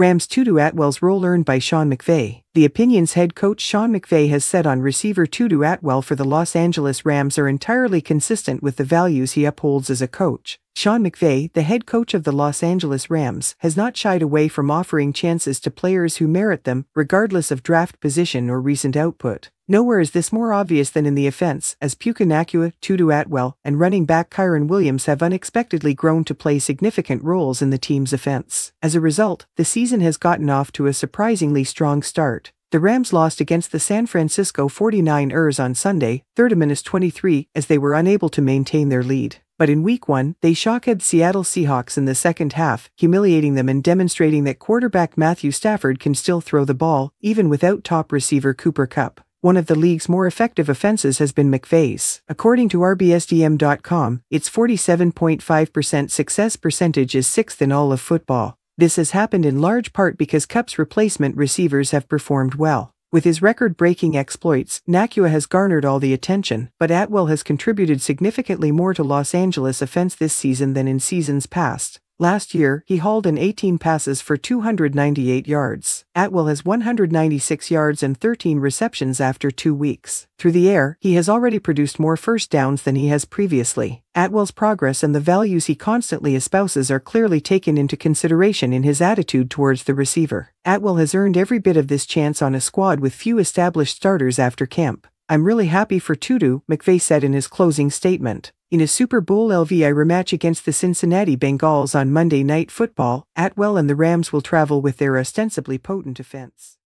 Rams Tutu Atwell's role earned by Sean McVay. The opinions head coach Sean McVay has said on receiver Tutu Atwell for the Los Angeles Rams are entirely consistent with the values he upholds as a coach. Sean McVay, the head coach of the Los Angeles Rams, has not shied away from offering chances to players who merit them, regardless of draft position or recent output. Nowhere is this more obvious than in the offense, as Puka Nacua, Tutu Atwell, and running back Kyren Williams have unexpectedly grown to play significant roles in the team's offense. As a result, the season has gotten off to a surprisingly strong start. The Rams lost against the San Francisco 49ers on Sunday, 30 23, as they were unable to maintain their lead. But in week one, they shocked Seattle Seahawks in the second half, humiliating them and demonstrating that quarterback Matthew Stafford can still throw the ball, even without top receiver Cooper Kupp. One of the league's more effective offenses has been McVay's. According to RBSDM.com, its 47.5% success percentage is sixth in all of football. This has happened in large part because Kupp's replacement receivers have performed well. With his record-breaking exploits, Nacua has garnered all the attention, but Atwell has contributed significantly more to Los Angeles offense this season than in seasons past. Last year, he hauled in 18 passes for 298 yards. Atwell has 196 yards and 13 receptions after two weeks. Through the air, he has already produced more first downs than he has previously. Atwell's progress and the values he constantly espouses are clearly taken into consideration in his attitude towards the receiver. Atwell has earned every bit of this chance on a squad with few established starters after camp. I'm really happy for Tutu, McVay said in his closing statement. In a Super Bowl LVI rematch against the Cincinnati Bengals on Monday Night Football, Atwell and the Rams will travel with their ostensibly potent offense.